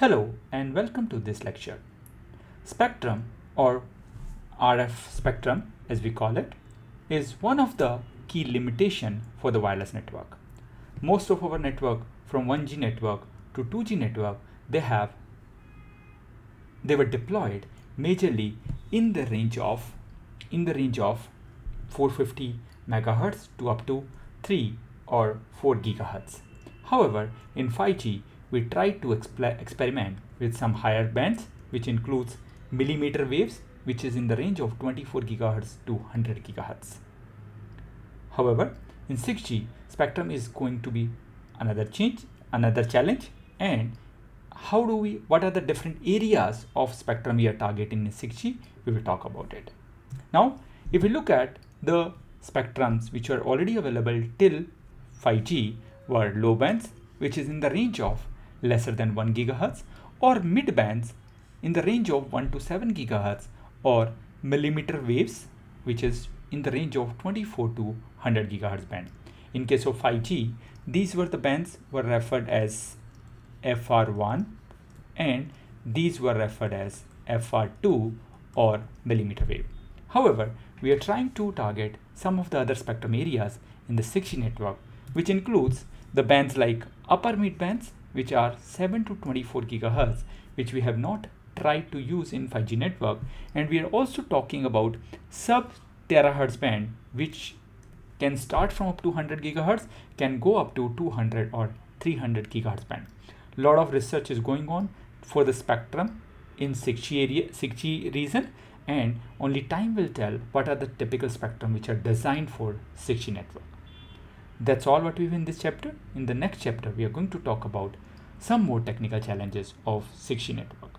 Hello and welcome to this lecture. Spectrum or RF spectrum as we call it is one of the key limitation for the wireless network. Most of our network from 1G network to 2G network they have they were deployed majorly in the range of in the range of 450 megahertz to up to 3 or 4 gigahertz. However, in 5G, we try to experiment with some higher bands, which includes millimeter waves, which is in the range of 24 gigahertz to 100 gigahertz. However, in 6G, spectrum is going to be another change, another challenge, and how do we, what are the different areas of spectrum we are targeting in 6G? We will talk about it. Now, if we look at the spectrums which are already available till 5G were low bands, which is in the range of lesser than 1 gigahertz, or mid bands in the range of 1 to 7 gigahertz, or millimeter waves, which is in the range of 24 to 100 gigahertz band. In case of 5G, these were the bands were referred as FR1 and these were referred as FR2 or millimeter wave. However, we are trying to target some of the other spectrum areas in the 6G network, which includes the bands like upper mid bands, which are 7 to 24 gigahertz, which we have not tried to use in 5G network. And we are also talking about sub terahertz band, which can start from up to 100 gigahertz, can go up to 200 or 300 gigahertz band. A lot of research is going on for the spectrum in 6G area, 6G region and only time will tell what are the typical spectrum which are designed for 6G network. That's all what we have in this chapter. In the next chapter, we are going to talk about some more technical challenges of 6G network.